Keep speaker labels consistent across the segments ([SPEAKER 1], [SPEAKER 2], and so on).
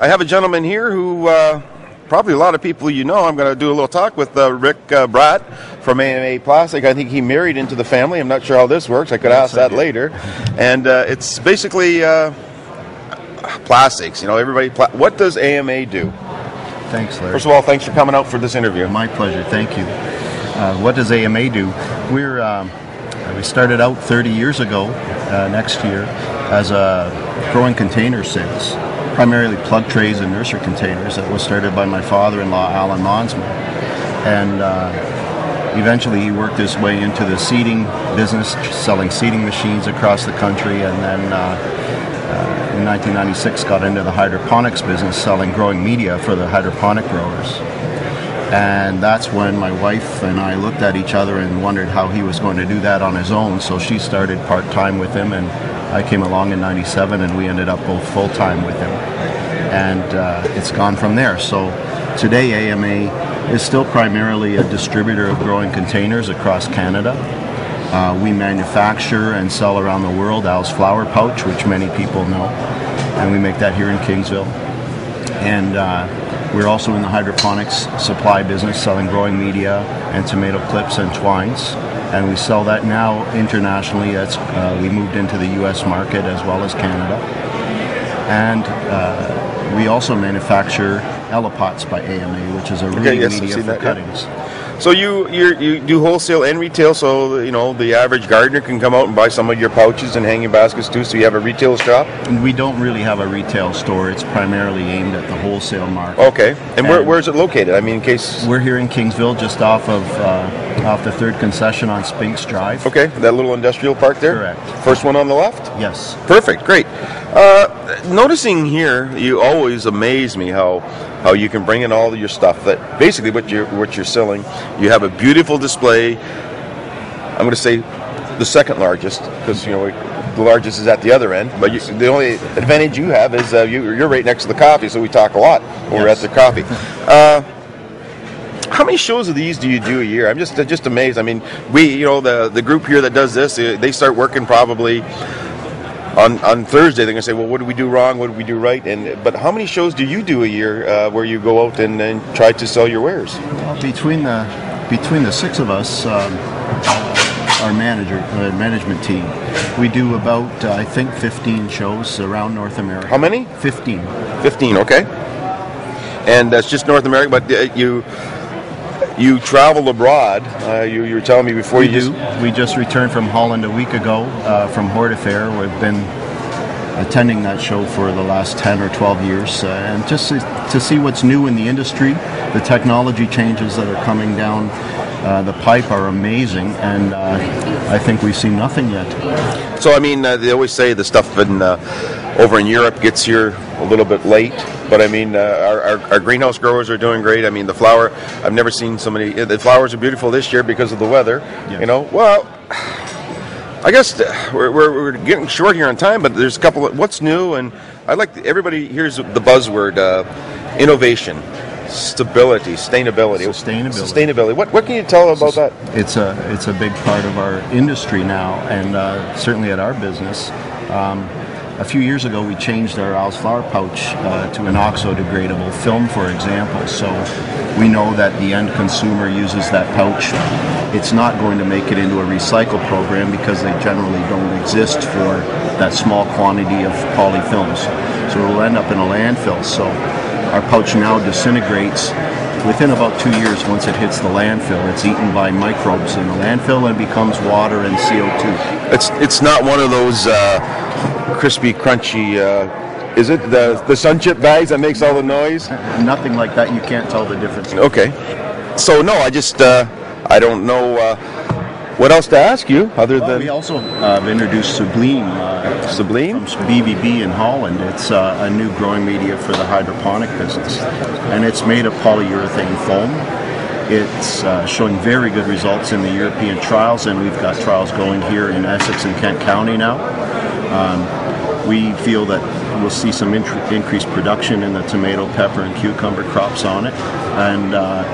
[SPEAKER 1] I have a gentleman here who uh, probably a lot of people you know. I'm going to do a little talk with uh, Rick uh, Bradt from AMA Plastic. I think he married into the family. I'm not sure how this works. I could ask that later. And uh, it's basically uh, plastics. You know, everybody. Pla- what does AMA do?
[SPEAKER 2] Thanks, Larry.
[SPEAKER 1] First of all, thanks for coming out for this interview.
[SPEAKER 2] My pleasure. Thank you. Uh, what does AMA do? We're um, we started out 30 years ago uh, next year as a growing container sales, primarily plug trays and nursery containers. That was started by my father-in-law, Alan Monsman, and uh, eventually he worked his way into the seeding business, selling seeding machines across the country, and then. Uh, in 1996, got into the hydroponics business, selling growing media for the hydroponic growers. And that's when my wife and I looked at each other and wondered how he was going to do that on his own. So she started part time with him, and I came along in '97, and we ended up both full time with him. And uh, it's gone from there. So today, AMA is still primarily a distributor of growing containers across Canada. Uh, we manufacture and sell around the world Al's Flower Pouch, which many people know, and we make that here in Kingsville. And uh, we're also in the hydroponics supply business, selling growing media and tomato clips and twines. And we sell that now internationally. That's uh, we moved into the U.S. market as well as Canada. And uh, we also manufacture Ellepots by AMA, which is a really
[SPEAKER 1] yes,
[SPEAKER 2] media for
[SPEAKER 1] that, yeah. So you you're, you do wholesale and retail, so you know the average gardener can come out and buy some of your pouches and hanging baskets too. So you have a retail shop.
[SPEAKER 2] And we don't really have a retail store. It's primarily aimed at the wholesale market.
[SPEAKER 1] Okay, and where, where is it located? I mean, in case.
[SPEAKER 2] We're here in Kingsville, just off of uh, off the third concession on Spinks Drive.
[SPEAKER 1] Okay, that little industrial park there.
[SPEAKER 2] Correct.
[SPEAKER 1] First one on the left.
[SPEAKER 2] Yes.
[SPEAKER 1] Perfect, great. Uh, noticing here, you always amaze me how how you can bring in all of your stuff. That basically what you're what you're selling. You have a beautiful display. I'm going to say the second largest because you know the largest is at the other end. But you, the only advantage you have is uh, you, you're right next to the coffee, so we talk a lot when we're at the coffee. Uh, how many shows of these do you do a year? I'm just just amazed. I mean, we, you know, the the group here that does this, uh, they start working probably on on Thursday. They're gonna say, well, what did we do wrong? What did we do right? And but how many shows do you do a year uh, where you go out and, and try to sell your wares?
[SPEAKER 2] Well, between the between the six of us, um, our manager uh, management team, we do about uh, I think 15 shows around North America.
[SPEAKER 1] How many?
[SPEAKER 2] 15.
[SPEAKER 1] Fifteen. Okay. And that's just North America, but uh, you you travel abroad. Uh, you you were telling me before
[SPEAKER 2] We
[SPEAKER 1] you
[SPEAKER 2] do.
[SPEAKER 1] just
[SPEAKER 2] We just returned from Holland a week ago uh, from HortiFair. We've been attending that show for the last 10 or 12 years, uh, and just to, to see what's new in the industry, the technology changes that are coming down uh, the pipe are amazing, and uh, I think we've seen nothing yet.
[SPEAKER 1] So I mean, uh, they always say the stuff in uh, over in Europe gets here a little bit late, but I mean, uh, our, our, our greenhouse growers are doing great. I mean, the flower I've never seen so many. uh, The flowers are beautiful this year because of the weather. You know, well. I guess uh, we're, we're, we're getting short here on time, but there's a couple of what's new, and I'd like everybody hears the buzzword uh, innovation, stability, sustainability.
[SPEAKER 2] Sustainability.
[SPEAKER 1] Sustainability. What, what can you tell about that?
[SPEAKER 2] It's a it's a big part of our industry now, and uh, certainly at our business. Um, a few years ago, we changed our Al's Flower Pouch uh, to an oxo-degradable film, for example. So we know that the end consumer uses that pouch. It's not going to make it into a recycle program because they generally don't exist for that small quantity of polyfilms. So it will end up in a landfill. So our pouch now disintegrates within about two years once it hits the landfill. It's eaten by microbes in the landfill and becomes water and CO2.
[SPEAKER 1] It's it's not one of those uh, crispy, crunchy. Uh, is it the the sun chip bags that makes all the noise?
[SPEAKER 2] Nothing like that. You can't tell the difference.
[SPEAKER 1] Okay. So no, I just uh, I don't know uh, what else to ask you other
[SPEAKER 2] Well,
[SPEAKER 1] than
[SPEAKER 2] we also uh, have introduced Sublime. Uh,
[SPEAKER 1] Sublime?
[SPEAKER 2] From BVB in Holland. It's uh, a new growing media for the hydroponic business. And it's made of polyurethane foam. It's uh, showing very good results in the European trials, and we've got trials going here in Essex and Kent County now. Um, we feel that we'll see some increased production in the tomato, pepper, and cucumber crops on it. And uh,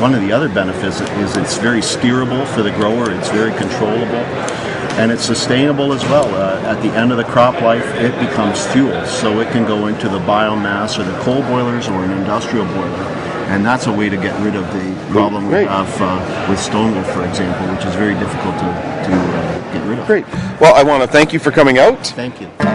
[SPEAKER 2] one of the other benefits is it's very steerable for the grower. It's very controllable. and it's sustainable as well. Uh, at the end of the crop life, it becomes fuel, so it can go into the biomass or the coal boilers or an industrial boiler. And that's a way to get rid of the problem we have uh, with stone wool, for example, which is very difficult to, to uh, get rid of.
[SPEAKER 1] Great. Well, I want to thank you for coming out.
[SPEAKER 2] Thank you.